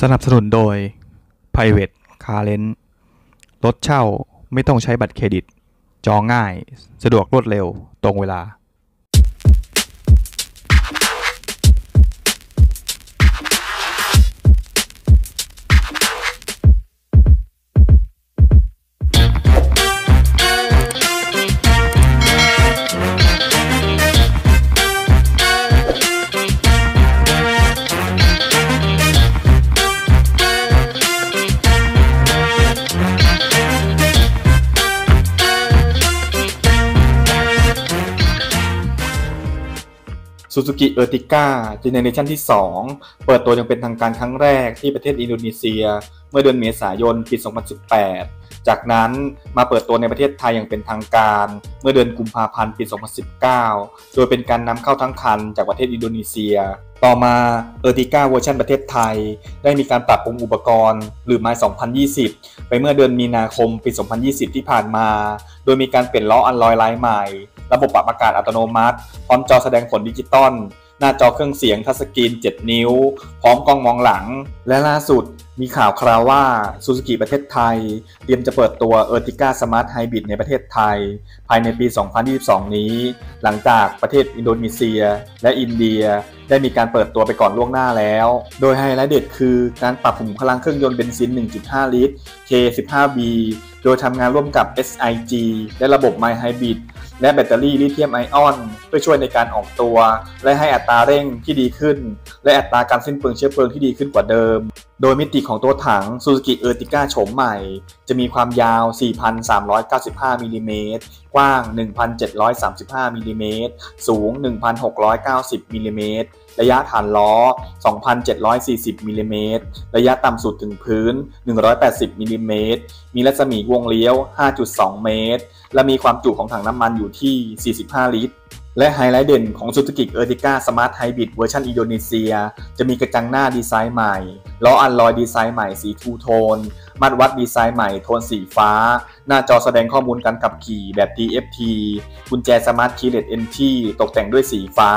สนับสนุนโดย Private Car Rent รถเช่าไม่ต้องใช้บัตรเครดิต จองง่าย สะดวกรวดเร็ว ตรงเวลา Suzuki Ertiga generation ที่ 2 เปิดตัวอย่างเป็นทางการครั้งแรกที่ประเทศอินโดนีเซีย เมื่อเดือนเมษายนปี 2018 จากนั้นมาเปิดตัวในประเทศไทยอย่างเป็นทางการ เมื่อเดือนกุมภาพันธ์ปี 2019 โดยเป็นการนำเข้าทั้งคันจากประเทศอินโดนีเซีย ต่อมา Ertiga เวอร์ชันประเทศไทย ได้มีการปรับปรุงอุปกรณ์ หรือไม้ 2020 ไปเมื่อเดือนมีนาคมปี 2020 ที่ผ่านมา โดยมีการเปลี่ยนล้ออัลลอยลายใหม่ ระบบปรับอากาศอัตโนมัติ พร้อมจอแสดงผลดิจิตอล หน้าจอเครื่องเสียง touchscreen 7 นิ้ว พร้อมกล้องมองหลัง และล่าสุด มีข่าวคราวว่า Suzuki ประเทศไทย เตรียมจะเปิดตัว e r t i g a Smart Hybrid ในประเทศไทย ภายในปี 2022 นี้ หลังจากประเทศอินโดนีเซีย และอินเดีย ได้มีการเปิดตัวไปก่อนล่วงหน้าแล้ว โดยไฮไลท์เด็ดคือการปรับขุมพลังเครื่องยนต์เบนซิน 1.5 ลิตร K15B โดยทำงานร่วมกับ ISG และระบบ Mild Hybrid และแบตเตอรี่ลิเธียมไอออนเพื่อช่วยในการออกตัว และให้อัตราเร่งที่ดีขึ้น และอัตราการสิ้นเปลืองเชื้อเพลิงที่ดีขึ้นกว่าเดิมโดยมิติของตัวถัง Suzuki Ertiga โฉมใหม่ จะมีความยาว 4,395มิลิเมตรกว้าง 1,735มิลิเมตรสูง 1,690มิลิเมตรระยะฐานล้อ 2,740มิลิเมตรระยะต่ำสุดถึงพื้น 180มิลิเมตรมีรัศมีวงเลี้ยว 5.2 เมตร และมีความจุของถังน้ำมันอยู่ที่ 45 ลิตร และไฮไลท์เด่นของ Suzuki Ertiga Smart Hybrid เวอร์ชันอินโดนีเซีย จะมีกระจังหน้าดีไซน์ใหม่ ล้ออัลลอยดีไซน์ใหม่สีทูโทน มาตรวัดดีไซน์ใหม่โทนสีฟ้า หน้าจอแสดงข้อมูลการขับขี่แบบ TFT กุญแจ Smart Keyless Entryตกแต่งด้วยสีฟ้า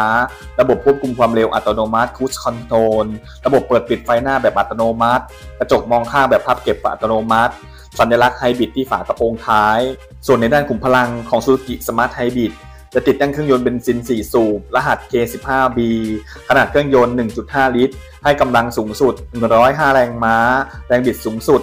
ระบบควบคุมความเร็วอัตโนมัติคูชคอนโทรลระบบเปิดปิดไฟหน้าแบบอัตโนมัติ กระจกมองข้างแบบพับเก็บอัตโนมัติสัญลักษณ์ไฮบริดที่ฝากระโปรงท้าย ส่วนในด้านขุมพลังของ Suzuki Smart Hybrid จะติดตั้งเครื่องยนต์เบนซิน 4 สูบ รหัส K15B ขนาดเครื่องยนต์ 1.5 ลิตร ให้กำลังสูงสุด 105 แรงม้า แรงบิดสูงสุด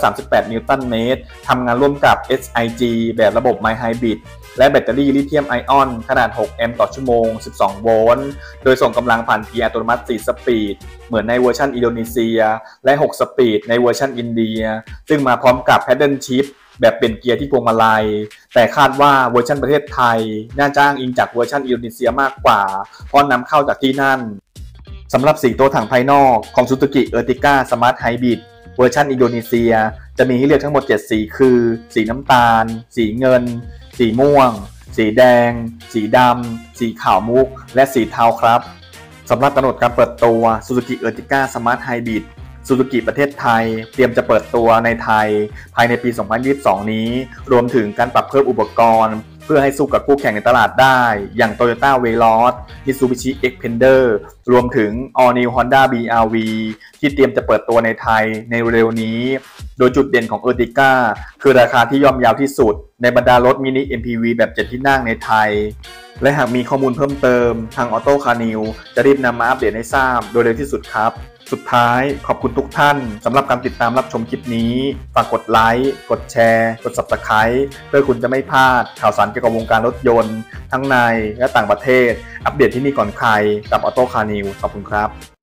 138 นิวตันเมตร ทำงานร่วมกับ SIG แบบระบบ Mild Hybrid และแบตเตอรี่ลิเธียมไอออน ขนาด 6 แอมป์ต่อชั่วโมง 12 โวลต์ โดยส่งกำลังผ่านเกียร์อัตโนมัติ 4 สปีด เหมือนในเวอร์ชันอินโดนีเซีย และ 6 สปีด ในเวอร์ชันอินเดีย ซึ่งมาพร้อมกับ Paddle Shift แบบแป้นเกียร์ที่พวงมาลัย แต่คาดว่าเวอร์ชันประเทศไทย น่าจะอ้างอิงจากเวอร์ชันอินโดนีเซียมากกว่า เพราะนำเข้าจากที่นั่นสำหรับสีตัวถังภายนอกของ Suzuki Ertiga Smart Hybrid เวอร์ชันอินโดนีเซีย จะมีให้เลือกทั้งหมด 7 สีคือ สีน้ำตาล สีเงิน สีม่วง สีแดง สีดำ สีขาวมุก และสีเทาครับสำหรับกำหนดการเปิดตัว Suzuki Ertiga Smart Hybrid ซูซูกิประเทศไทย เตรียมจะเปิดตัวในไทย ภายในปี 2022 นี้ รวมถึงการปรับเพิ่มอุปกรณ์ เพื่อให้สู้กับคู่แข่งในตลาดได้ อย่าง Toyota Veloz Mitsubishi Xpander รวมถึง All New Honda BRV ที่เตรียมจะเปิดตัวในไทยในเร็วนี้ โดยจุดเด่นของ Ertiga คือราคาที่ย่อมเยาวที่สุด ในบรรดารถมินิ MPV แบบ7ที่นั่งในไทยและหากมีข้อมูลเพิ่มเติม ทาง Auto c a r n i v จะรีบนำมาอัปเดตให้ทราบโดยเร็วที่สุดครับ สุดท้ายขอบคุณทุกท่านสำหรับการติดตามรับชมคลิปนี้ ฝากกดไลค์กดแชร์ กด Subscribe เพื่อคุณจะไม่พลาดข่าวสารเกี่ยวกับวงการรถยนต์ ทั้งในและต่างประเทศ อัปเดตที่นี่ก่อนใครกับ Auto c a r n i v ขอบคุณครับ